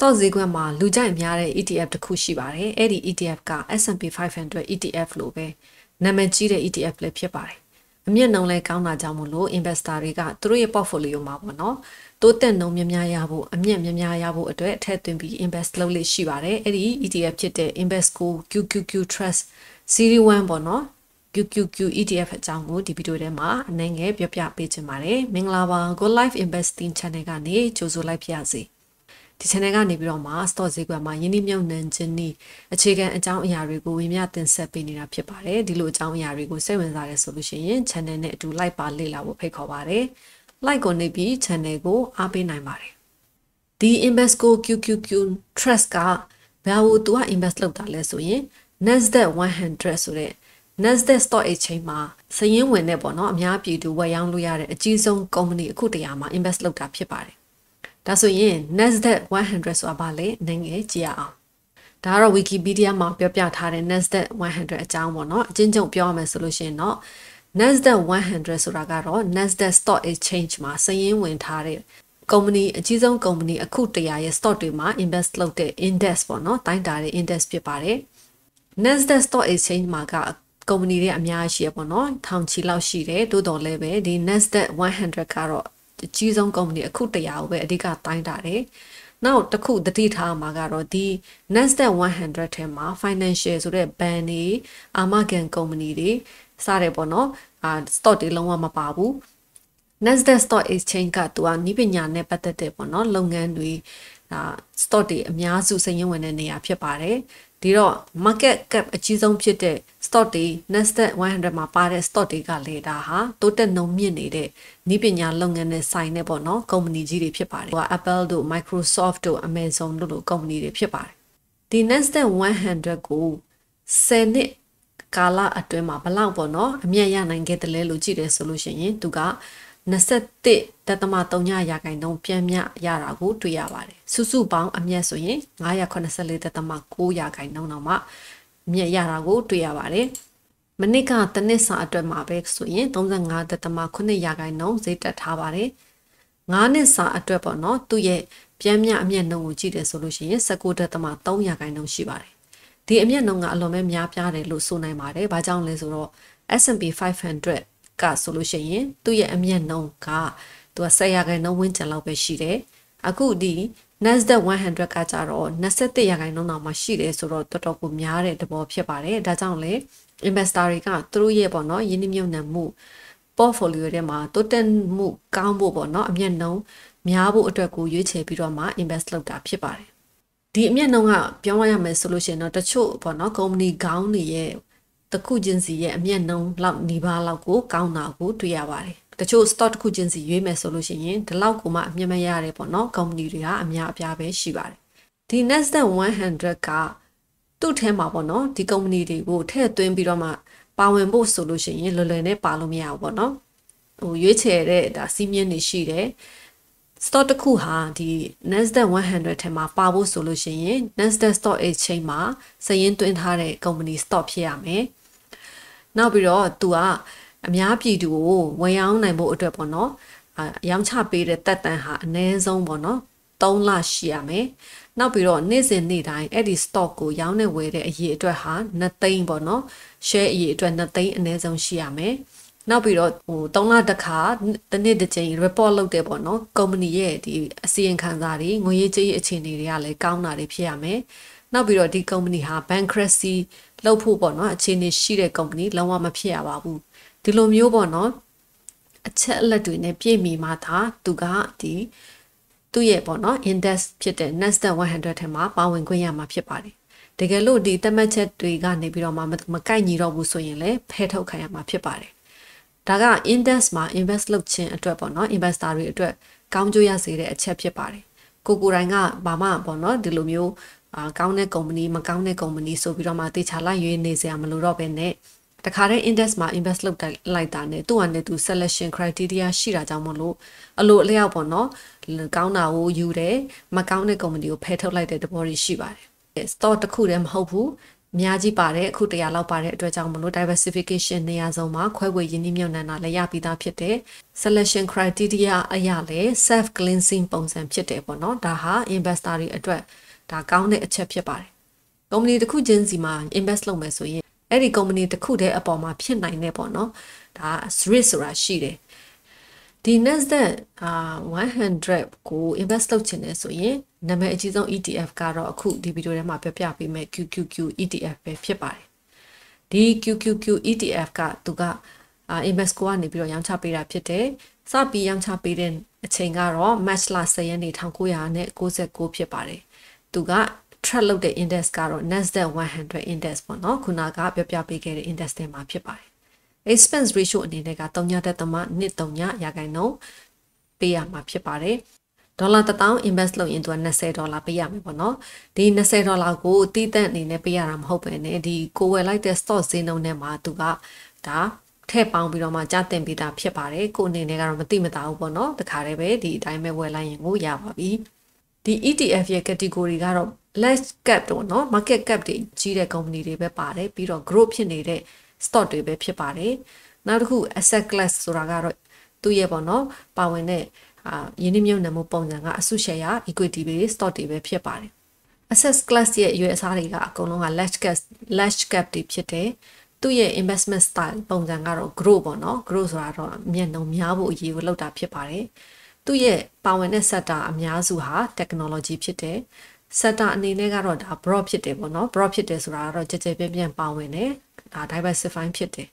stock ဈေးကွက်မှာလူကြိုက်များတဲ့ ETF တစ်ခုရှိပါတယ်အဲ့ဒီ ETF က S&P 500 ETF လို့ပဲနာမည်ကြီးတဲ့ ETF လည်းဖြစ်ပါတယ်အမြင့်နှုံလဲကောင်းတာကြောင့်မို့လို့ investor တွေကသူတို့ရဲ့ portfolio မှာပေါ့နော်တိုးတက်နှုံများများရဖို့အမြင့်များများရဖို့အတွက်ထည့်သွင်းပြီး invest လုပ်လို့ရှိပါတယ်အဲ့ဒီ ETF ဖြစ်တဲ့ Invesco QQQ Trust Series 1ပေါ့နော် QQQ ETF အကြောင်းကိုဒီဗီဒီယိုထဲမှာအနည်းငယ်ပြောပြပေးချင်ပါတယ်မင်္ဂလာပါ Go Life Investing Channel ကနေကြိုဆိုလိုက်ပါရစေ ဒီ channel ကနေပြီးတော့မှ stock ဈေးကွက်မှာယင်းနှမြုပ်နှံခြင်းနည်းအခြေခံအကြောင်းအရာတွေကိုဝင်မြတင်ဆက်ပေးနေတာဖြစ်ပါတယ်ဒီလိုအကြောင်းအရာတွေကိုစိတ်ဝင်စားတယ်ဆိုလို့ရှိရင် channel နဲ့အတူ like ပါလေ့လာဖို့ဖိတ်ခေါ်ပါတယ် like ကိုနေပြီး channel ကိုအားပေးနိုင်ပါတယ်ဒီ Invesco QQQ Trust ကဘာလို့သူက invest လုပ်တာလဲဆိုရင် Nasdaq 100ဆိုတဲ့ Nasdaq Stock Exchange မှာစည်ရင်းဝင်တဲ့ပေါ့နော်အများပြည်သူဝယ်ရောင်းလို့ရတဲ့အကြီးဆုံးကုမ္ပဏီအခုတရာမှာ invest လုပ်တာဖြစ်ပါတယ် ဒါဆိုရင် Nasdaq 100ဆိုတာဘာလဲနိုင်ငံကြည့်ရအောင်ဒါကတော့ Wikipedia မှာပြောပြထားတဲ့ Nasdaq 100အကြောင်းပေါ့နော်အချင်းချင်းပြောရမယ်ဆိုလို့ရှိရင်တော့ Nasdaq 100ဆိုတာကတော့ Nasdaq Stock Exchange မှာစည်ရင်းဝင်ထားတဲ့ကုမ္ပဏီအကြီးဆုံးကုမ္ပဏီအခုတရာရဲ့ stock တွေမှာ invest လုပ်တဲ့ index ပေါ့နော်တိုင်းတာတဲ့ index ဖြစ်ပါတယ် Nasdaq Stock Exchange မှာကကုမ္ပဏီတွေအများကြီးရပေါ့နော်ထောင်ချီလောက်ရှိတယ်တိုးတော်လည်းပဲဒီ Nasdaq 100ကတော့ အကြီးဆုံးကုမ္ပဏီအခု100ကိုပဲအဓိကတိုင်းတာတယ်။နောက်တစ်ခုတတိထားမှာကတော့ဒီ Nasdaq 100ထဲမှာ financial ဆိုတဲ့ band တွေအာမခံကုမ္ပဏီတွေစတယ်ပေါ့နော်အာ stock တွေလုံးဝမပါဘူး Nasdaq Stock Exchange ကသူကဤပညာနဲ့ပတ်သက်တဲ့ပေါ့နော်လုပ်ငန်းတွေဒါ stock တွေအများစုစိတ်ရင်းဝင်တဲ့နေရာဖြစ်ပါတယ် ဒီတော့ market cap အကြီးဆုံးဖြစ်တဲ့ stock တွေ Nasdaq 100မှာပါတဲ့ stock တွေကလေဒါဟာတိုးတက်နှုံမြင့်နေတဲ့ဤပညာလုပ်ငန်းနဲ့ဆိုင်တဲ့ပေါ့နော်ကုမ္ပဏီကြီးတွေဖြစ်ပါတယ်ဟို Apple တို့ Microsoft တို့ Amazon တို့လိုကုမ္ပဏီတွေဖြစ်ပါတယ်ဒီ Nasdaq 100ကို10နှစ်ကာလအတွင်းမှာဘလောက်ပေါ့နော်အမြတ်ရနိုင်ခဲ့တယ်လဲလို့ကြည့်တယ်ဆိုလို့ရှိရင်သူက 21.3ရာခိုင်နှုန်းပြန်မြရတာကိုတွေ့ရပါတယ်စုစုပေါင်းအမြတ်ဆိုရင်984.9ရာခိုင်နှုန်းတော့မှအမြတ်ရတာကိုတွေ့ရပါတယ်မနစ်ကတနစ်စာအတွက်မှာပဲဆိုရင်35.8ရာခိုင်နှုန်းဈေးတက်ထားပါတယ်9နှစ်စာအတွက်ပေါ့နော်သူ့ရဲ့ပြန်မြအမြတ်နှုန်းကိုကြည့်တယ်ဆိုလို့ရှိရင်19.3ရာခိုင်နှုန်းရှိပါတယ်ဒီအမြတ်နှုန်းကအလွန်ပဲများပြားတယ်လို့ဆိုနိုင်ပါတယ်။ဘာကြောင့်လဲဆိုတော့ S&P 500 ကဆိုလို့ရှိရင်သူ့ရဲ့အမြတ်နှုန်းကသူက10ရာခိုင်နှုန်းဝန်းကျင်လောက်ပဲရှိတယ်အခုဒီ Nasdaq 100ကကြတော့21ရာခိုင်နှုန်းတော့မှရှိတယ်ဆိုတော့တော်တော်ကိုများတဲ့သဘောဖြစ်ပါတယ်ဒါကြောင့်လေ investor တွေကသူတို့ရဲ့ပေါ့နော်ယင်းနှမြုပ်နှံမှု portfolio ထဲမှာတိုးတက်မှုကောင်းဖို့ပေါ့နော်အမြတ်နှုန်းများဖို့အတွက်ကိုရွေးချယ်ပြီးတော့မှ invest လုပ်တာဖြစ်ပါတယ်ဒီအမြတ်နှုန်းကပြောရရမယ်ဆိုလို့ရှိရင်တော့တချို့ပေါ့နော်ကုမ္ပဏီခေါင်းတွေရဲ့ တခုချင်းစီရဲ့အမျက်နှုံလောက်နေပါလောက်ကိုကောင်းတာကိုတွေ့ရပါတယ်တချို့ stock တစ်ခုချင်းစီရွေးမယ်ဆိုလို့ရှိရင်ဒီလောက်ကိုမှအမြတ်မရတယ်ပေါ့နော်ကုမ္ပဏီတွေကအများအပြားပဲရှိပါတယ်ဒီ Nasdaq 100ကသူ့ထဲမှာပေါ့နော်ဒီကုမ္ပဏီတွေကိုထည့်သွင်းပြီးတော့မှပါဝင်ဖို့ဆိုလို့ရှိရင်လွယ်လွယ်နဲ့ပါလို့မရဘူးပေါ့နော်ဟိုရွေးချယ်တဲ့ဒါစီးမြင့်နေရှိတယ် stock တစ်ခုဟာဒီ Nasdaq 100ထဲမှာပါဖို့ဆိုလို့ရှိရင် Nasdaq Stock Exchange မှာစည်ရင်းသွင်းထားတဲ့ company stock ဖြစ်ရမယ်။ နောက်ပြီးတော့သူကအများပြည်သူကိုဝန်ရောင်းနိုင်ဖို့အတွက်ပေါ့နော်အရောင်းချပေးတဲ့တက်တန်ဟာအနည်းဆုံးပေါ့နော်3လရှိရမယ်နောက်ပြီးတော့နေ့စဉ်နေ့တိုင်းအဲ့ဒီ stock ကိုရောင်းနေဝယ်တဲ့အရေးအတွက်ဟာ2သိန်းပေါ့နော် share အရေးအတွက်2သိန်းအနည်းဆုံးရှိရမယ်နောက်ပြီးတော့ဟို3လတစ်ခါတစ်နှစ်တစ်ကြိမ် report လုပ်တယ်ပေါ့နော်ကုမ္ပဏီရဲ့ဒီအစီရင်ခံစာတွေငွေရေးကြေးရေးအခြေအနေတွေကလည်းကောင်းတာတွေဖြစ်ရမယ် နောက်ပြီးတော့ဒီကုမ္ပဏီဟာ bankruptcy လုပ်ဖို့ပေါ့နော်အခြေအနေရှိတဲ့ company လုံးဝမဖြစ်ရပါဘူးဒီလိုမျိုးပေါ့နော်အချက်အလက်တွေနဲ့ပြည့်မီမှသာသူကဒီသူ့ရဲ့ပေါ့နော် index ဖြစ်တဲ့ Nasdaq 100ထဲမှာပါဝင်ခွင့်ရမှာဖြစ်ပါတယ်တကယ်လို့ဒီသတ်မှတ်ချက်တွေကနေပြီးတော့မှမကိုက်ညီတော့ဘူးဆိုရင်လည်းဖဲထုတ်ခံရမှာဖြစ်ပါတယ်ဒါက index မှာ invest လုပ်ခြင်းအတွက်ပေါ့နော် investor တွေအတွက်ကောင်းကျိုးရစေတဲ့အချက်ဖြစ်ပါတယ်ကိုကိုတိုင်းကဘာမှပေါ့နော်ဒီလိုမျိုး အာကောင်းတဲ့ကုမ္ပဏီမကောင်းတဲ့ကုမ္ပဏီဆိုပြီးတော့မှတေချာလိုက်ရွေးနေစရာမလိုတော့ဘဲနဲ့တခါတည်း index မှာ invest လုပ်လိုက်တာနဲ့သူ့ဟာနဲ့သူ selection criteria ရှိတာကြောင့်မလို့အလိုအလျောက်ပေါ့နော်ကောင်းတာကိုယူတယ်မကောင်းတဲ့ကုမ္ပဏီကိုဖယ်ထုတ်လိုက်တဲ့သဘောတွေရှိပါတယ် store တစ်ခုတည်းမဟုတ်ဘူးအများကြီးပါတယ်အခု100လောက်ပါတဲ့အတွက်ကြောင့်မလို့ diversification နေရာစုံမှာခွဲဝေရင်းနှီးမြှုပ်နှံတာလည်းရပြီးသားဖြစ်တယ် selection criteria အရာလည်း self cleansing ပုံစံဖြစ်တယ်ပေါ့နော်ဒါဟာ investor တွေအတွက် ဒါကောင်းတဲ့အချက်ဖြစ်ပါတယ်ကုမ္ပဏီတစ်ခုချင်းစီမှာ invest လုပ်မယ်ဆိုရင်အဲ့ဒီကုမ္ပဏီတစ်ခုတည်းအပေါ်မှာဖြစ်နိုင်တယ်ပေါ့နော်ဒါ risk ဆိုတာရှိတယ်ဒီ Nasdaq အာ100ကို invest လုပ်ချင်တယ်ဆိုရင်နာမည်အကြီးဆုံး ETF ကတော့အခုဒီဗီဒီယိုထဲမှာပြပြပေးမယ် QQQ ETF ပဲဖြစ်ပါတယ်ဒီ QQQ ETF ကသူကအာ Invesco ကနေပြီးတော့ရောင်းချပေးတာဖြစ်တယ်စပြီးရောင်းချပေးတဲ့အချိန်ကတော့ March လ10ရက်နေ့1999ဖြစ်ပါတယ် သူက track လုပ်တဲ့ index ကတော့ Nasdaq 100 index ပေါ့နော်ခုနကပြပြပေးခဲ့တဲ့ index တွေမှာဖြစ်ပါတယ် expense ratio အနေနဲ့က3.3ရာခိုင်နှုန်းပေးရမှာဖြစ်ပါတယ်ဒေါ်လာ1000 invest လုပ်ရင်သူက20ဒေါ်လာပေးရမယ်ပေါ့နော်ဒီ20ဒေါ်လာကိုတီးတန့်အနေနဲ့ပေးရတာမဟုတ်ပဲねဒီကိုဝယ်လိုက်တဲ့ stock ဈေးနှုန်းနဲ့မှာသူကဒါထည့်ပေါင်းပြီးတော့မှကြားတင်ပေးတာဖြစ်ပါတယ်ကိုအနေနဲ့ကတော့မတိမတာဘူးပေါ့နော်တခါတည်းပဲဒီအတိုင်းပဲဝယ်လိုက်ရင်ကိုရပါပြီ ဒီ ETF ရဲ့ category ကတော့ large cap တော့เนาะ market cap တွေကြီးတဲ့ company တွေပဲပါတယ်ပြီးတော့ growth ဖြစ်နေတဲ့ stock တွေပဲဖြစ်ပါတယ်နောက်တစ်ခု asset class ဆိုတာကတော့သူ့ရဲ့ပေါ့နော်ပါဝင်တဲ့အာယင်းနှမြုပ်နှံမှုပုံစံကအစုရှယ်ယာ equity တွေ stock တွေပဲဖြစ်ပါတယ် asset class ရဲ့အရွယ်အစားတွေကအကုန်လုံးက large cap large cap တွေဖြစ်တယ်သူ့ရဲ့ investment style ပုံစံကတော့ grow ပေါ့နော် grow ဆိုတာတော့အမျက်နှုံများဖို့အရေးကိုလောက်တာဖြစ်ပါတယ် သူ့ရဲ့ပါဝင်တဲ့ sector အများစုဟာ technology ဖြစ်တယ် sector အနေနဲ့ကတော့ဒါ broad ဖြစ်တယ်ပေါ့နော် broad ဖြစ်တယ်ဆိုတာကတော့ကြကြပြန့်ပြန့်ပါဝင်တယ်ဒါ diversify ဖြစ်တယ်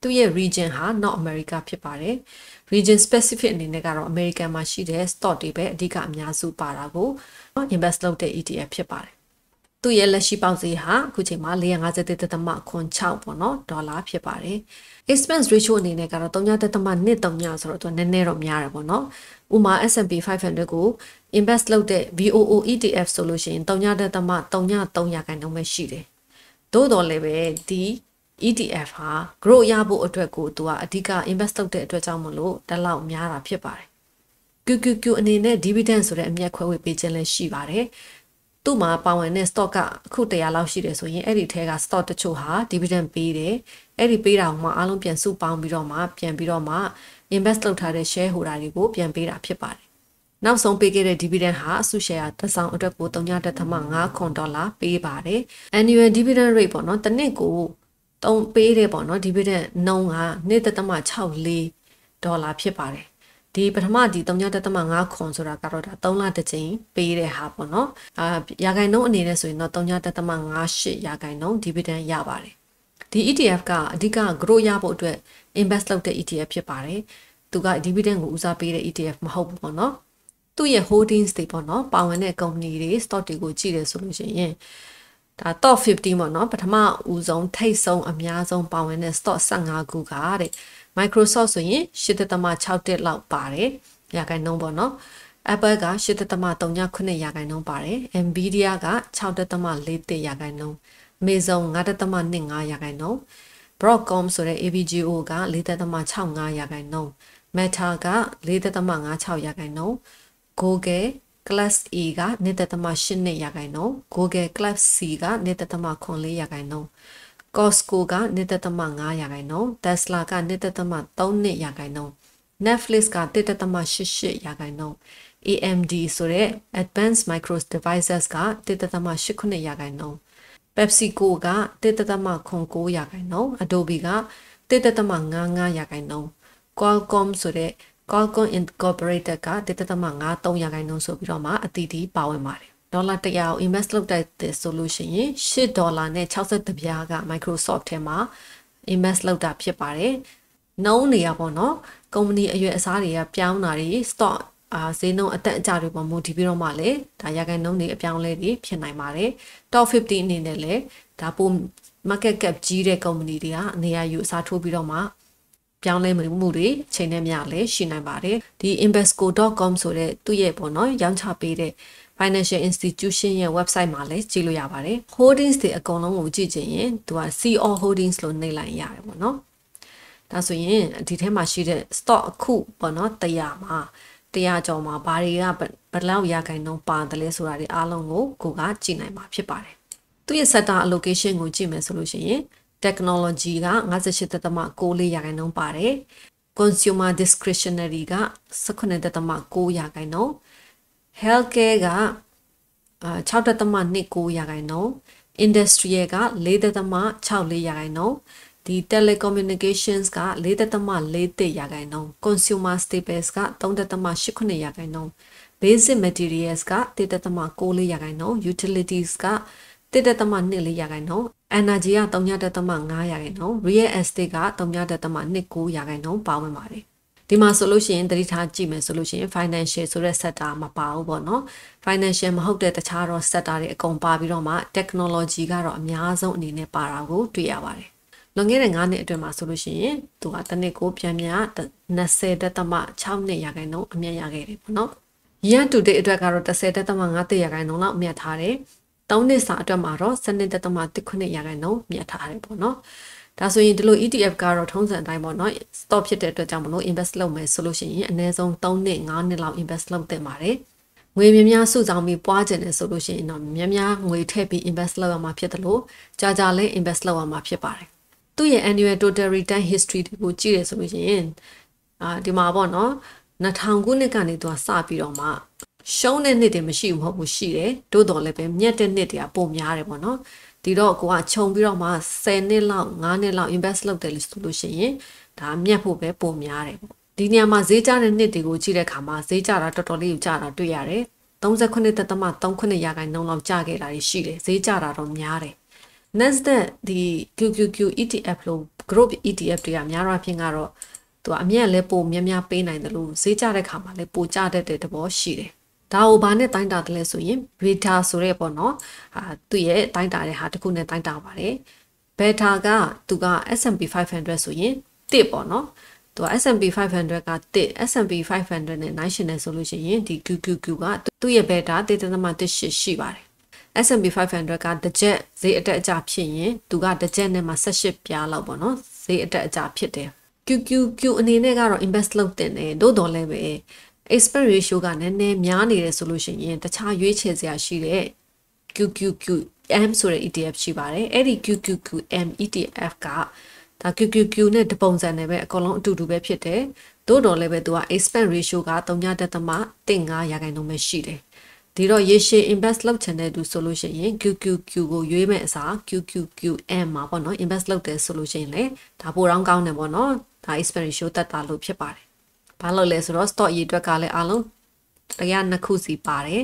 သူ့ရဲ့ region ဟာ North America ဖြစ်ပါတယ် region specific အနေနဲ့ကတော့ American မှာရှိတဲ့ stock တွေပဲအဓိကအများစုပါတာကို invest လုပ်တဲ့ ETF ဖြစ်ပါတယ် သူ့ရဲ့လက်ရှိပေါက်ဈေးဟာအခုချိန်မှာ453.6ပေါ့နော်ဒေါ်လာဖြစ်ပါတယ် expense ratio အနေနဲ့ကတော့3.23ဆိုတော့သူနည်းနည်းတော့များတယ်ပေါ့နော်ဥမာ S&P 500ကို invest လုပ်တဲ့ VOO ETF ဆိုလို့ရှိရင်3.33ရာခိုင်နှုန်းပဲရှိတယ်သို့တော်လည်းပဲဒီ ETF ဟာ grow ရဖို့အတွက်ကိုသူကအဓိက invest လုပ်တဲ့အတွက်ကြောင့်မလို့တလောက်များတာဖြစ်ပါတယ် QQQ အနေနဲ့ dividend ဆိုတဲ့အမြတ်ခွဲဝေပေးခြင်းလည်းရှိပါတယ် သူ့မှာပါဝင်တဲ့ stock ကအခု100လောက်ရှိတယ်ဆိုရင်အဲ့ဒီထဲက stock တချို့ဟာ dividend ပေးတယ်အဲ့ဒီပေးတာကမှအားလုံးပြန်စုပေါင်းပြီးတော့မှပြန်ပြီးတော့မှ invest လုပ်ထားတဲ့ share holder တွေကိုပြန်ပေးတာဖြစ်ပါတယ်နောက်ဆုံးပေးခဲ့တဲ့ dividend ဟာအစု share တစ်ဆောင်အတွက်ကို3.5ခွန်ဒေါ်လာပေးပါတယ် annual dividend rate ပေါ့နော်တစ်နှစ်ကိုတုံးပေးတယ်ပေါ့နော် dividend နှုန်းက1.64ဒေါ်လာဖြစ်ပါတယ် ဒီပထမဒီ3.5ခွန်ဆိုတာကတော့ဒါ3လတစ်ကြိမ်ပေးတဲ့ဟာပေါ့နော်အာရာခိုင်နှုန်းအနေနဲ့ဆိုရင်တော့3.58ရာခိုင်နှုန်း dividend ရပါတယ်ဒီ ETF ကအဓိက grow ရဖို့အတွက် invest လုပ်တဲ့ ETF ဖြစ်ပါတယ်သူက dividend ကိုဦးစားပေးတဲ့ ETF မဟုတ်ဘူးပေါ့နော်သူ့ရဲ့ holdings တွေပေါ့နော်ပါဝင်တဲ့ company တွေ stock တွေကိုကြည့်တယ်ဆိုလို့ရှိရင် ဒါ top 50ပေါ့နော်ပထမဦးဆုံးထိတ်ဆုံးအများဆုံးပါဝင်တဲ့ stock 15ခုကတဲ့ Microsoft ဆိုရင်8.6လောက်ပါတယ်ရာခိုင်နှုန်းပေါ့နော် Apple က8.39ရာခိုင်နှုန်းပါတယ် Nvidia က6.43ရာခိုင်နှုန်း Amazon 9.25ရာခိုင်နှုန်း Broadcom ဆိုတဲ့ AVGO က4.65ရာခိုင်နှုန်း Meta က4.56ရာခိုင်နှုန်း Google class A က1.82ရာခိုင်နှုန်း Google class C က1.94ရာခိုင်နှုန်း Costco က1.5ရာခိုင်နှုန်း Tesla က1.32ရာခိုင်နှုန်း Netflix က1.88ရာခိုင်နှုန်း AMD ဆိုတဲ့ Advanced Micro Devices က1.89ရာခိုင်နှုန်း PepsiCo က1.09ရာခိုင်နှုန်း Adobe က1.55ရာခိုင်နှုန်း Qualcomm ဆိုတဲ့ Qualcomm Incorporated က1.53ရာခိုင်နှုန်းဆိုပြီးတော့မှအတီးတီးပါဝင်ပါတယ်ဒေါ်လာ100ကို invest လုပ်တဲ့ဆိုလို့ရှိရင်8ဒေါ်လာနဲ့60ပြားက Microsoft ထဲမှာ invest လုပ်တာဖြစ်ပါတယ်။နှုံးနေရပေါ့နော်။ကုမ္ပဏီအရွယ်အစားတွေကပြောင်းတာတွေ stock အာဈေးနှုန်းအတက်အကျတွေပေါ်မူတည်ပြီးတော့မှလည်းဒါရခိုင်နှုန်းတွေအပြောင်းလဲတွေဖြစ်နိုင်ပါတယ်။ top 50အနေနဲ့လည်းဒါပို market cap ကြီးတဲ့ကုမ္ပဏီတွေကနေရာယူအစားထိုးပြီးတော့မှ ပြောင်းလဲမှုတွေအချိန်နဲ့မျှလည်းရှိနိုင်ပါတယ်ဒီ invesco.com ဆိုတဲ့သူ့ရဲ့ပေါ့နော်ရောင်းချပေးတဲ့ financial institution ရဲ့ website မှာလည်းကြည့်လို့ရပါတယ် holdings တွေအကုန်လုံးကိုကြည့်ချင်ရင်သူက CO holdings လို့နှိပ်လိုက်ရတယ်ပေါ့နော်ဒါဆိုရင်ဒီထဲမှာရှိတဲ့ stock အခုပေါ့နော်100မှာ100ကျော်မှာဘာတွေကဘယ်လောက်ရခိုင်နှုန်းပါတယ်လဲဆိုတာတွေအားလုံးကိုကိုကကြည့်နိုင်မှာဖြစ်ပါတယ်သူ့ရဲ့ sector allocation ကိုကြည့်မယ်ဆိုလို့ရှိရင် technology က58.6ရာခိုင်နှုန်းပါတယ် consumer discretionary က18.9ရာခိုင်နှုန်း healthcare က6.29ရာခိုင်နှုန်း industrial က4.64ရာခိုင်နှုန်းဒီ telecommunications က4.43ရာခိုင်နှုန်း consumer staples က3.89ရာခိုင်နှုန်း basic materials က1.94ရာခိုင်နှုန်း utilities က 1.24ရာခိုင်နှုန်း energy က3.5ရာခိုင်နှုန်း real estate က3.29ရာခိုင်နှုန်းပါဝင်ပါတယ်ဒီမှာဆိုလို့ရှိရင်တတိထားကြည့်မယ်ဆိုလို့ရှိရင် financial ဆိုတဲ့ sector မပါဘူးပေါ့နော် financial မဟုတ်တဲ့တခြားတော့ sector တွေအကုန်ပါပြီးတော့မှ technology ကတော့အများဆုံးအနေနဲ့ပါတာကိုတွေ့ရပါတယ်လွန်ခဲ့တဲ့9နှစ်အတွင်းမှာဆိုလို့ရှိရင်သူကတစ်နှစ်ကိုပြန်ပြန်20.6နှစ်ရာခိုင်နှုန်းအမြတ်ရခဲ့တယ်ပေါ့နော် year to date အတွက်ကတော့10.5ရာခိုင်နှုန်းလောက်အမြတ်ထားတယ် 3နှစ်စာအတွက်မှာတော့7.3ရာခိုင်နှုန်းမြတ်ထားတယ်ပေါ့နော်ဒါဆိုရင်ဒီလို ETF ကတော့ထုံးစံအတိုင်းပေါ့နော် stop ဖြစ်တဲ့အတွက်ကြောင့်မလို့ invest လုပ်မယ်ဆိုလို့ရှိရင်အနည်းဆုံး3နှစ်5နှစ်လောက် invest လုပ်သင့်ပါတယ်ငွေများများစုဆောင်ပြီးပွားကျင်တယ်ဆိုလို့ရှိရင်တော့များများငွေထည့်ပြီး invest လုပ်ရမှာဖြစ်တယ်လို့ကြာကြာလေး invest လုပ်ရမှာဖြစ်ပါတယ်သူ့ရဲ့ annual total return history ကိုကြည့်ရဆိုလို့ရှိရင်အာဒီမှာပေါ့နော်2000ခုနှစ်ကနေသူကစပြီးတော့မှ ရှုံးတဲ့နှစ်တွေမရှိဘူးမဟုတ်ဘူးရှိတယ်တိုးတော်လည်းပဲမြက်တဲ့နှစ်တွေကပုံများတယ်ပေါ့နော်ဒီတော့ကိုကခြုံပြီးတော့မှ10နှစ်လောက်9နှစ်လောက် invest လုပ်တယ်လို့ဆိုလို့ရှိရင်ဒါမြက်ဖို့ပဲပုံများတယ်ပေါ့ဒီနေရာမှာဈေးကျတဲ့နှစ်တွေကိုကြည့်တဲ့အခါမှာဈေးကျတာတော်တော်လေးကိုကျတာတွေ့ရတယ်39.39ရာခိုင်နှုန်းလောက်ကျခဲ့တာရှိတယ်ဈေးကျတာတော့များတယ် Nasdaq ဒီ QQQ ETF လို့ group ETF တွေကများတော့ဖြစ်ကတော့သူကအမြတ်လဲပိုများများပေးနိုင်တယ်လို့ဈေးကျတဲ့ခါမှာလဲပိုကျတတ်တဲ့သဘောရှိတယ် ဒါကိုဘာနဲ့တိုင်းတာတယ်လဲဆိုရင် beta ဆိုတဲ့ပေါ့နော်အာသူ့ရဲ့တိုင်းတာတဲ့ဟာတစ်ခုနဲ့တိုင်းတာပါတယ် beta ကသူက S&P 500ဆိုရင်တစ်ပေါ့နော်သူက S&P 500ကတစ် S&P 500နဲ့ national ဆိုလို့ရှိရင်ဒီ QQQ ကသူ့ရဲ့ beta 1.18ရှိပါတယ် S&P 500ကတစ်ချက်ဈေးအတက်အကျဖြစ်ရင်သူကတစ်ချက်နဲ့မှ18ပြားလောက်ပေါ့နော်ဈေးအတက်အကျဖြစ်တယ် QQQ အနေနဲ့ကတော့ invest လုပ်တင်တယ်သို့တော်လည်းပဲ expense ratio ကနည်းနည်းများနေတယ်ဆိုလို့ရှိရင်တခြားရွေးချယ်စရာရှိတဲ့ QQQM ဆိုတဲ့ ETF ရှိပါတယ်အဲ့ဒီ QQQM ETF ကဒါ QQQ နဲ့တပုံစံနဲ့ပဲအကုန်လုံးအတူတူပဲဖြစ်တယ်သို့တော်လည်းပဲသူက expense ratio က3.35ရာခိုင်နှုန်းပဲရှိတယ်ဒီတော့ရေရှည် invest လုပ်ချင်တဲ့သူဆိုလို့ရှိရင် QQQ ကိုရွေးမဲ့အစား QQQM မှာပေါ့နော် invest လုပ်တယ်ဆိုလို့ရှိရင်လေဒါပိုတော့ကောင်းတယ်ပေါ့နော်ဒါ expense ratio တက်တာလို့ဖြစ်ပါတယ် ဘာလို့လဲဆိုတော့ stock ရည်အတွက်ကလည်းအလုံးတရားနှစ်ခုစီပါတယ်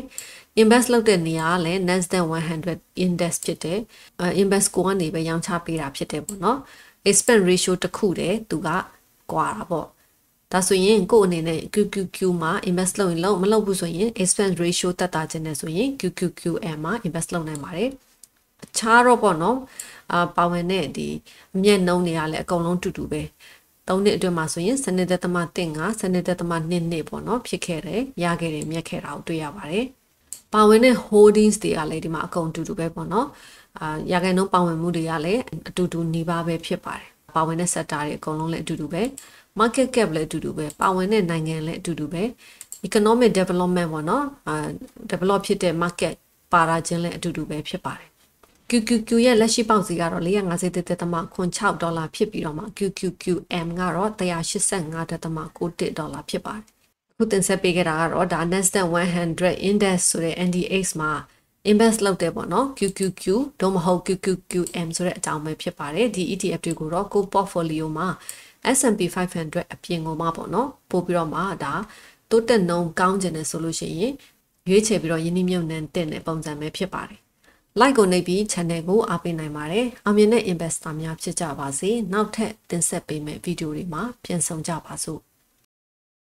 invest လုပ်တဲ့နေရာကလည်း Nasdaq 100 index ဖြစ်တယ် invest ကိုကနေပဲရောင်းချပေးတာဖြစ်တယ်ပေါ့နော် expense ratio တစ်ခုတည်းသူကကွာတာပေါ့ဒါဆိုရင်ကို့အနေနဲ့ QQQ မှာ invest လုပ်ရင်လုံးမလုပ်ဘူးဆိုရင် expense ratio တက်တာခြင်းနဲ့ဆိုရင် QQQM မှာ invest လုပ်နိုင်ပါတယ်အခြားတော့ပေါ့နော်အာပါဝင်တဲ့ဒီအမျက်နှုံးတွေကလည်းအကုန်လုံးတူတူပဲ 3နှစ်အတွင်းမှာဆိုရင်စနစ်သက်သမတင်ကစနစ်သက်သမ2နှစ်ပေါ့နော်ဖြစ်ခဲ့တယ်ရခဲ့တယ်မြက်ခဲ့တာကိုတွေ့ရပါတယ်ပါဝင်တဲ့ holdings တွေကလည်းဒီမှာအကုန်တူတူပဲပေါ့နော်အာရာခိုင်နှုန်းပါဝင်မှုတွေကလည်းအတူတူနေပါပဲဖြစ်ပါတယ်ပါဝင်တဲ့ sector တွေအကုန်လုံးလည်းအတူတူပဲ market cap လည်းအတူတူပဲပါဝင်တဲ့နိုင်ငံလည်းအတူတူပဲ economic development ပေါ့နော်အာ develop ဖြစ်တဲ့ market ပါလာခြင်းလည်းအတူတူပဲဖြစ်ပါတယ် QQQ ရဲ့လက်ရှိပေါက်စီကတော့450.6ဒေါ်လာဖြစ်ပြီးတော့မှ QQQM ကတော့185.91ဒေါ်လာဖြစ်ပါတယ်။အခုတင်ဆက်ပေးခဲ့တာကတော့ဒါ Nasdaq 100 Index ဆိုတဲ့ NDX မှာ invest လုပ်တယ်ပေါ့နော် QQQ တော့မဟုတ် QQQM ဆိုတဲ့အကြောင်းပဲဖြစ်ပါတယ်ဒီ ETF တွေကိုတော့ကို portfolio မှာ S&P 500အပြင်ကိုမှပေါ့နော်ပို့ပြီးတော့မှဒါတိုးတက်နှုန်းကောင်းကျင်တယ်ဆိုလို့ရှိရင်ရွေးချယ်ပြီးတော့ယင်းနှိမ့်မြုပ်နှံတဲ့ပုံစံပဲဖြစ်ပါတယ် like ကိုနှိပ်ပြီး channel ကိုအားပေးနိုင်ပါတယ်။အောင်မြင်တဲ့ investor များဖြစ်ကြပါစေ။နောက်ထပ်တင်ဆက်ပေးမယ့်ဗီဒီယိုတွေမှာပြန်ဆောင်ကြပါစို့။